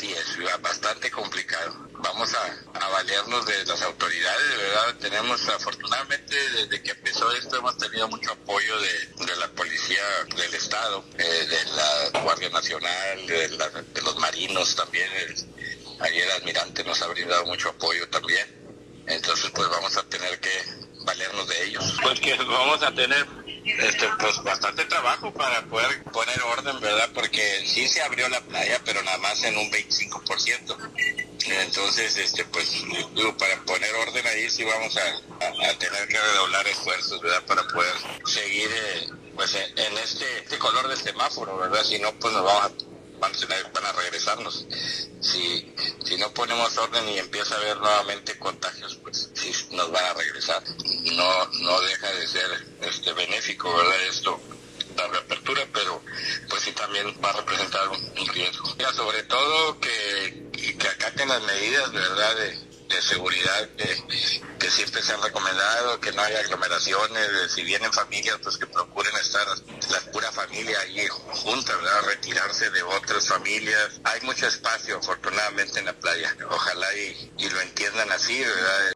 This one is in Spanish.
Así es, bastante complicado. Vamos a, a valernos de las autoridades, ¿verdad? Tenemos, afortunadamente, desde que empezó esto, hemos tenido mucho apoyo de, de la Policía del Estado, eh, de la Guardia Nacional, de, la- de los marinos también. El- ayer el almirante nos ha brindado mucho apoyo también. Entonces, pues vamos a tener que valernos de ellos. Pues que vamos a tener este, pues bastante trabajo para poder poner orden, ¿verdad? Porque sí se abrió la playa, pero nada más en un 25%. Entonces, este, pues, digo, para poner orden ahí sí vamos a, a- tener que redoblar esfuerzos, ¿verdad? Para poder seguir, eh, pues, en, este, este color de semáforo, ¿verdad? Si no, pues nos vamos a, van a, van regresarnos. Si, ponemos orden y empieza a haber nuevamente contagios, pues sí nos van a regresar. No, no deja de ser este benéfico, ¿verdad? Esto, la reapertura, pero pues sí también va a representar un, riesgo. Mira, sobre todo que, que acaten las medidas, ¿verdad? De, de seguridad que, que siempre se han recomendado, que no haya aglomeraciones, si vienen familias, pues que procuren ¿verdad? Retirarse de otras familias. Hay mucho espacio, afortunadamente, en la playa. Ojalá y, y lo entiendan así, ¿verdad?